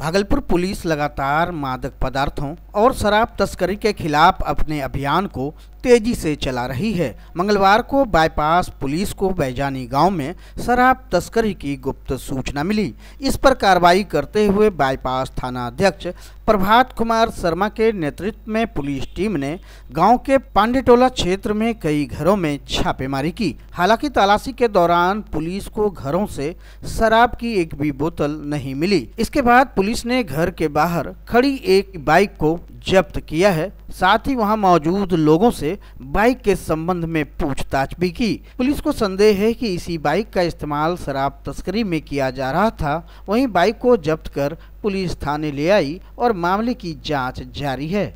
Bhagalpur police लगातार मादक पदार्थों और शराब तस्करी के खिलाफ अपने अभियान को तेज़ी से चला रही है। मंगलवार को बाईपास पुलिस को बैजानी गाँव में शराब तस्करी की गुप्त सूचना मिली। इस पर कार्रवाई करते हुए बाईपास थाना अध्यक्ष प्रभात कुमार शर्मा के नेतृत्व में पुलिस टीम ने गाँव के पांडेटोला क्षेत्र में कई घरों में छापेमारी की। हालाँकि तलाशी के दौरान पुलिस को घरों से शराब की एक भी बोतल नहीं मिली। इसके बाद पुलिस ने घर के बाहर खड़ी एक बाइक को जब्त किया है। साथ ही वहाँ मौजूद लोगों से बाइक के संबंध में पूछताछ भी की। पुलिस को संदेह है कि इसी बाइक का इस्तेमाल शराब तस्करी में किया जा रहा था। वहीं बाइक को जब्त कर पुलिस थाने ले आई और मामले की जाँच जारी है।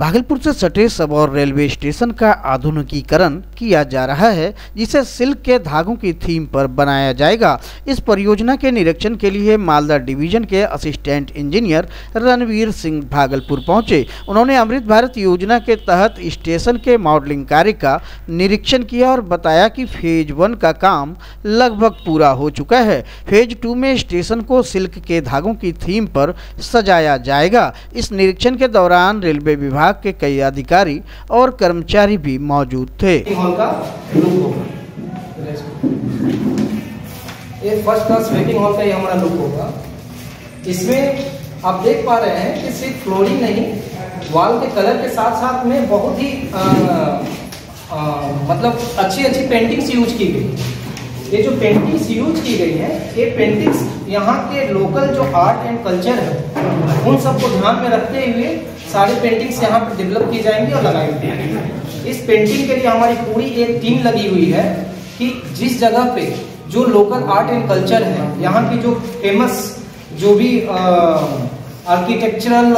भागलपुर से सटे सबौर रेलवे स्टेशन का आधुनिकीकरण किया जा रहा है, जिसे सिल्क के धागों की थीम पर बनाया जाएगा। इस परियोजना के निरीक्षण के लिए मालदा डिवीज़न के असिस्टेंट इंजीनियर रणवीर सिंह भागलपुर पहुँचे। उन्होंने अमृत भारत योजना के तहत स्टेशन के मॉडलिंग कार्य का निरीक्षण किया और बताया कि फ़ेज़ वन का काम लगभग पूरा हो चुका है। फ़ेज़ टू में स्टेशन को सिल्क के धागों की थीम पर सजाया जाएगा। इस निरीक्षण के दौरान रेलवे विभाग विभाग के कई अधिकारी और कर्मचारी भी मौजूद थे। ये फ़र्स्ट क्लास वेटिंग हॉल का ये हमारा लुक होगा। इसमें आप देख पा रहे हैं कि सिर्फ़ फ्लोरिंग नहीं वॉल के कलर के साथ साथ में बहुत ही आ, आ, मतलब अच्छी अच्छी पेंटिंग्स यूज़ की गई। ये जो पेंटिंग्स यूज़ की गई है ये पेंटिंग्स यहाँ के लोकल जो आर्ट एंड कल्चर है उन सबको ध्यान में रखते हुए सारे पेंटिंग्स यहाँ पर डेवलप की जाएँगी और लगाई जाएँगी इस पेंटिंग के लिए हमारी पूरी एक टीम लगी हुई है कि जिस जगह पे जो लोकल आर्ट एंड कल्चर है यहाँ की जो फ़ेमस जो भी आर्किटेक्चरल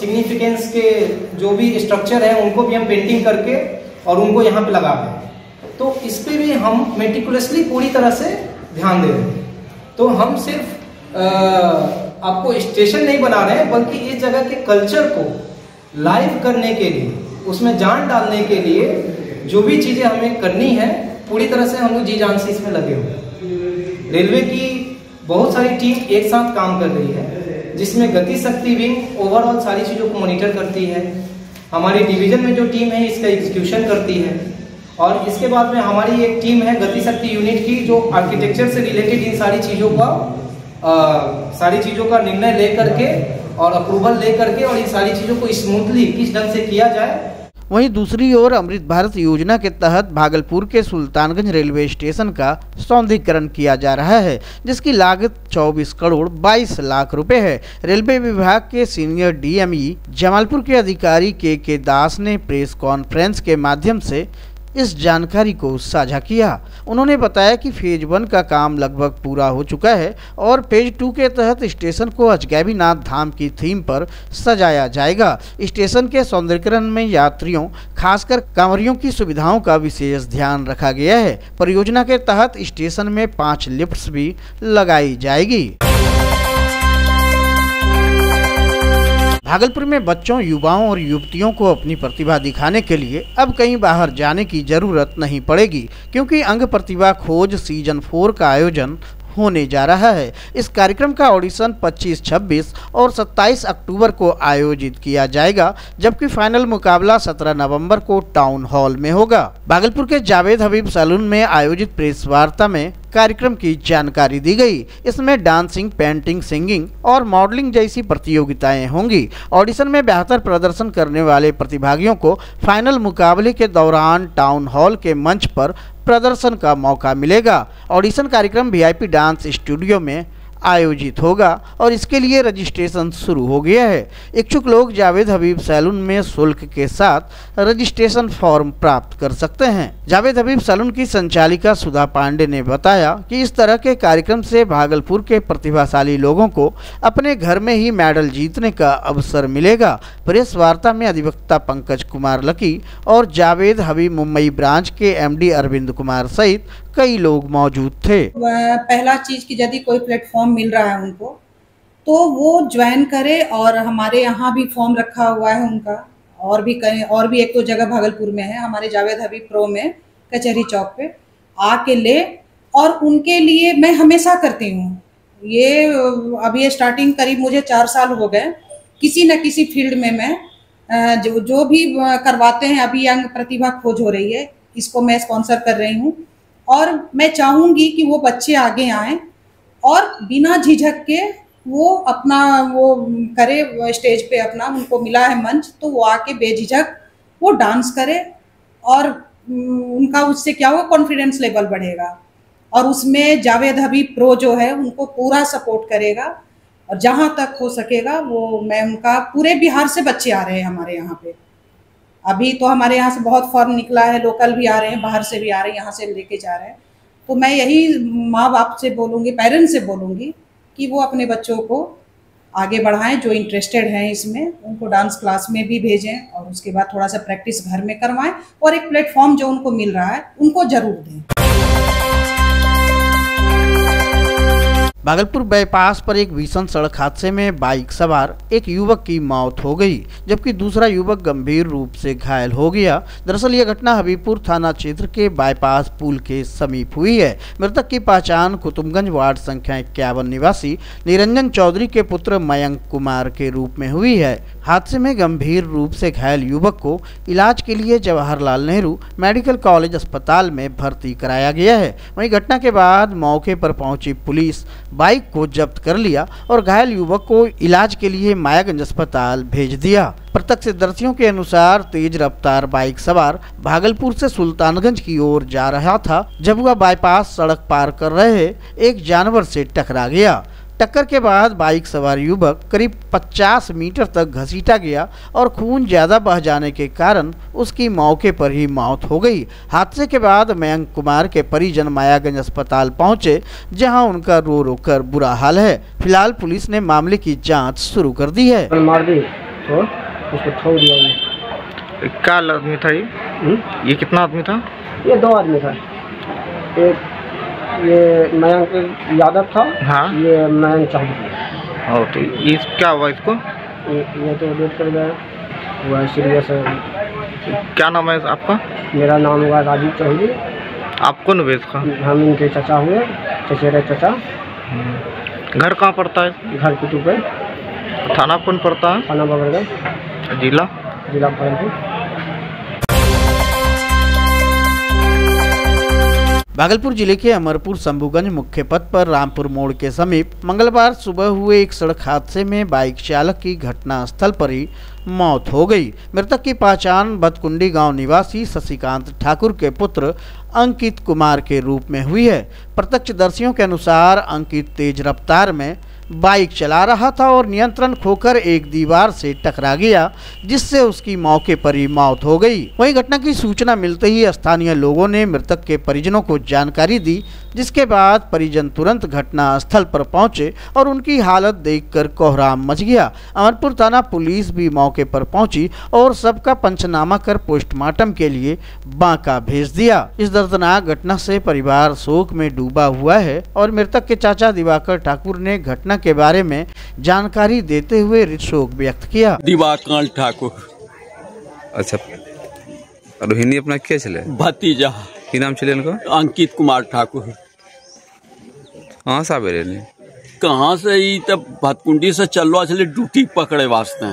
सिग्निफिकेंस के जो भी स्ट्रक्चर है उनको भी हम पेंटिंग करके और उनको यहाँ पे लगा दें तो इस पर भी हम मेटिकुलसली पूरी तरह से ध्यान दे रहे हैं। तो हम सिर्फ़ आ, आपको स्टेशन नहीं बना रहे हैं, बल्कि इस जगह के कल्चर को लाइव करने के लिए, उसमें जान डालने के लिए जो भी चीज़ें हमें करनी है, पूरी तरह से हम लोग जी जान से इसमें लगे हुए रेलवे की बहुत सारी टीम एक साथ काम कर रही है, जिसमें गति शक्ति विंग ओवरऑल सारी चीज़ों को मॉनिटर करती है। हमारी डिवीज़न में जो टीम है, इसका एग्जीक्यूशन करती है। और इसके बाद में हमारी एक टीम है गति शक्ति यूनिट की, जो आर्किटेक्चर से रिलेटेड इन सारी चीज़ों का सारी चीज़ों का निर्णय ले करके और अप्रूवल ले करके और इन सारी चीज़ों को स्मूथली किस ढंग से किया जाए। वहीं दूसरी ओर अमृत भारत योजना के तहत भागलपुर के सुल्तानगंज रेलवे स्टेशन का सौंदर्यकरण किया जा रहा है, जिसकी लागत 24 करोड़ 22 लाख रुपए है। रेलवे विभाग के सीनियर डीएमई जमालपुर के अधिकारी के के दास ने प्रेस कॉन्फ्रेंस के माध्यम से इस जानकारी को साझा किया। उन्होंने बताया कि फ़ेज़ वन का काम लगभग पूरा हो चुका है और फ़ेज़ टू के तहत स्टेशन को अजगैबीनाथ धाम की थीम पर सजाया जाएगा। स्टेशन के सौंदर्यकरण में यात्रियों, खासकर कांवरियों की सुविधाओं का विशेष ध्यान रखा गया है। परियोजना के तहत स्टेशन में पाँच लिफ्ट भी लगाई जाएगी। भागलपुर में बच्चों युवाओं और युवतियों को अपनी प्रतिभा दिखाने के लिए अब कहीं बाहर जाने की ज़रूरत नहीं पड़ेगी क्योंकि अंग प्रतिभा खोज सीज़न फोर का आयोजन होने जा रहा है। इस कार्यक्रम का ऑडिशन 25, 26 और 27 अक्टूबर को आयोजित किया जाएगा जबकि फाइनल मुकाबला 17 नवंबर को टाउन हॉल में होगा। भागलपुर के जावेद हबीब सैलून में आयोजित प्रेस वार्ता में कार्यक्रम की जानकारी दी गई। इसमें डांसिंग, पेंटिंग, सिंगिंग और मॉडलिंग जैसी प्रतियोगिताएँ होंगी। ऑडिशन में बेहतर प्रदर्शन करने वाले प्रतिभागियों को फाइनल मुकाबले के दौरान टाउन हॉल के मंच पर प्रदर्शन का मौका मिलेगा। ऑडिशन कार्यक्रम वीआईपी डांस स्टूडियो में आयोजित होगा और इसके लिए रजिस्ट्रेशन शुरू हो गया है। इच्छुक लोग जावेद हबीब सैलून में शुल्क के साथ रजिस्ट्रेशन फॉर्म प्राप्त कर सकते हैं। जावेद हबीब सैलून की संचालिका सुधा पांडे ने बताया कि इस तरह के कार्यक्रम से भागलपुर के प्रतिभाशाली लोगों को अपने घर में ही मेडल जीतने का अवसर मिलेगा। प्रेस वार्ता में अधिवक्ता पंकज कुमार लकी और जावेद हबीब मुंबई ब्रांच के एमडी अरविंद कुमार सहित कई लोग मौजूद थे। पहला चीज़ की यदि कोई प्लेटफॉर्म मिल रहा है उनको तो वो ज्वाइन करे और हमारे यहाँ भी फॉर्म रखा हुआ है उनका। और भी कहीं, और भी एक तो जगह भागलपुर में है, हमारे जावेद हबी प्रो में, कचहरी चौक पे आके ले। और उनके लिए मैं हमेशा करती हूँ। ये अभी ये स्टार्टिंग करीब मुझे चार साल हो गए। किसी न किसी फ़ील्ड में मैं जो जो भी करवाते हैं, अभी यंग प्रतिभा खोज हो रही है, इसको मैं स्पॉन्सर कर रही हूँ। और मैं चाहूँगी कि वो बच्चे आगे आएँ और बिना झिझक के वो अपना, वो करे स्टेज पे अपना, उनको मिला है मंच तो वो आके बेझिझक, वो डांस करे और उनका उससे क्या होगा कॉन्फिडेंस लेवल बढ़ेगा। और उसमें जावेद हबीब प्रो जो है, उनको पूरा सपोर्ट करेगा और जहाँ तक हो सकेगा, वो, मैं उनका पूरे बिहार से बच्चे आ रहे हैं हमारे यहाँ पे। अभी तो हमारे यहाँ से बहुत फॉर्म निकला है, लोकल भी आ रहे हैं, बाहर से भी आ रहे हैं, यहाँ से लेके जा रहे हैं। तो मैं यही माँ बाप से बोलूँगी, पेरेंट्स से बोलूँगी कि वो अपने बच्चों को आगे बढ़ाएँ, जो इंटरेस्टेड हैं इसमें, उनको डांस क्लास में भी भेजें और उसके बाद थोड़ा सा प्रैक्टिस घर में करवाएँ और एक प्लेटफॉर्म जो उनको मिल रहा है, उनको ज़रूर दें। भागलपुर बाईपास पर एक भीषण सड़क हादसे में बाइक सवार एक युवक की मौत हो गई, जबकि दूसरा युवक गंभीर रूप से घायल हो गया। दरअसल यह घटना हबीबपुर थाना क्षेत्र के बाईपास पुल के समीप हुई है। मृतक की पहचान कुतुबगंज वार्ड संख्या इक्यावन निवासी निरंजन चौधरी के पुत्र मयंक कुमार के रूप में हुई है। हादसे में गंभीर रूप से घायल युवक को इलाज के लिए जवाहरलाल नेहरू मेडिकल कॉलेज अस्पताल में भर्ती कराया गया है। वहीं घटना के बाद मौके पर पहुँची पुलिस। बाइक को जब्त कर लिया और घायल युवक को इलाज के लिए मायागंज अस्पताल भेज दिया। प्रत्यक्षदर्शियों के अनुसार तेज रफ्तार बाइक सवार भागलपुर से सुल्तानगंज की ओर जा रहा था, जब वह बाईपास सड़क पार कर रहे, एक जानवर से टकरा गया। टक्कर के बाद बाइक सवार युवक करीब 50 मीटर तक घसीटा गया और खून ज़्यादा बह जाने के कारण उसकी मौके पर ही मौत हो गई। हादसे के बाद मयंक कुमार के परिजन मायागंज अस्पताल पहुँचे जहाँ उनका रो रो कर बुरा हाल है। फ़िलहाल पुलिस ने मामले की जाँच शुरू कर दी है। मार दी तो उसको दिया क्या आदमी था ये? हम्म? ये कितना आदमी था? ये दो आदमी था। एक ये मयंक यादव था। हाँ। ये मयंक चौधरी और तो इस क्या हुआ इसको? ये ये तो डेट कर गया। हुआ है सीरियस है क्या नाम है आपका? मेरा नाम हुआ राजीव चौधरी। आप कौन वेश का हम इनके चचा हुए चचेरे चचा। घर कहाँ पड़ता है? घर कुटुब पे। थाना कौन पड़ता है? थाना बगरगंज। जिला? जिला भागलपुर भागलपुर ज़िले के अमरपुर शंभुगंज मुख्य पथ पर रामपुर मोड़ के समीप मंगलवार सुबह हुए एक सड़क हादसे में बाइक चालक की घटना स्थल पर ही मौत हो गई। मृतक की पहचान बतकुंडी गाँव निवासी शशिकांत ठाकुर के पुत्र अंकित कुमार के रूप में हुई है। प्रत्यक्षदर्शियों के अनुसार अंकित तेज रफ्तार में बाइक चला रहा था और नियंत्रण खोकर एक दीवार से टकरा गया, जिससे उसकी मौके पर ही मौत हो गई। वहीं घटना की सूचना मिलते ही स्थानीय लोगों ने मृतक के परिजनों को जानकारी दी जिसके बाद परिजन तुरंत घटना स्थल पर पहुँचे और उनकी हालत देखकर कोहराम मच गया। अमरपुर थाना पुलिस भी मौके पर पहुँची और सबका पंचनामा कर पोस्टमार्टम के लिए बांका भेज दिया। इस दर्दनाक घटना से परिवार शोक में डूबा हुआ है और मृतक के चाचा दिवाकर ठाकुर ने घटना के बारे में जानकारी देते हुए शोक व्यक्त किया। दिवाकर ठाकुर। अच्छा। रोहिणी अपना क्या चले? भतीजा। नाम चले उनका? अंकित कुमार ठाकुर। कहाँ से आवे रहे कहाँ से ई तब भतकुंडी से चलवा चले ड्यूटी पकड़े वास्ते।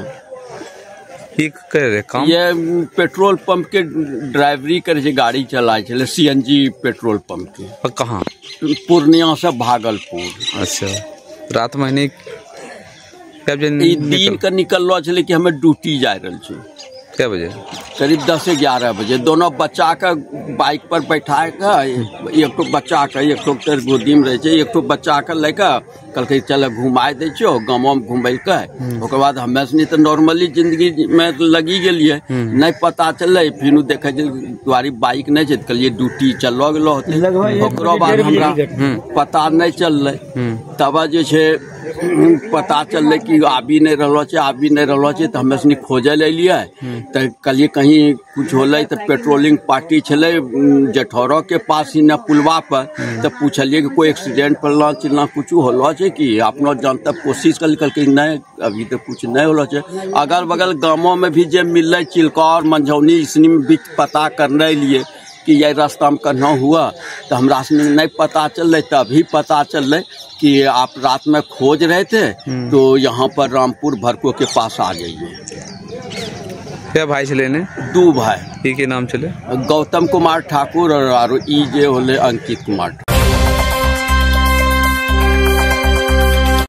की करे रहे काम? ये पेट्रोल पंप के ड्राइवरी करे छे गाड़ी चलाए छे सीएनजी पेट्रोल पंप के। कहाँ? पूर्णिया से भागलपुर। अच्छा। रात महीने दिन निकल? का निकलवा चले कि हमें ड्यूटी जा रहल छे। क्या बजे करीब दस से ग्यारह बजे। दोनों बच्चा के बाइक पर बैठा के एक ठो बच्चा के एक तेरे गोदी में रहे छै एक ठो बच्चा के लेके कहलकै चल घुमाए दै छियो गाँव में घुमैलकै ओकर बाद हमें सनी तो नॉर्मली ज़िंदगी में लगी गेलियै। नहीं पता चललै फिर देखे तुम्हारी बाइक नहीं छै ड्यूटी चलो गेलो होतै। ओकरो बाद हमरा पता नहीं चललै। तब जे छै पता चललै कि आबी नहीं रहलो छै आबी नहीं रहलो छै तऽ हमें सनी खोजे ले एलियै। तऽ कहलियै कहीं कुछ होलै तऽ पेट्रोलिंग पार्टी छे उम, जठौरो के पास ही न पुलवा पर। तो पूछलिए कि कोई एक्सीडेंट पड़लो चिल्ला कुछ होलो छै कि? अपनो जानते कोशिश कल कहलकै नहीं अभी तो कुछ नहीं होलो छै। अगल बगल गाँवों में भी जे मिललै चिल्का और मंझौनी इसनी में भी पता करने लिए कि ये रास्ता में कन्हा हुआ तो हमरा नहीं पता चल तभी पता चल कि आप रात में खोज रहे थे तो यहाँ पर रामपुर भरको के पास आ जाइए क्या भाई चले ने दू भाई। के नाम चले? गौतम कुमार ठाकुर और, और ई जे होले अंकित कुमार।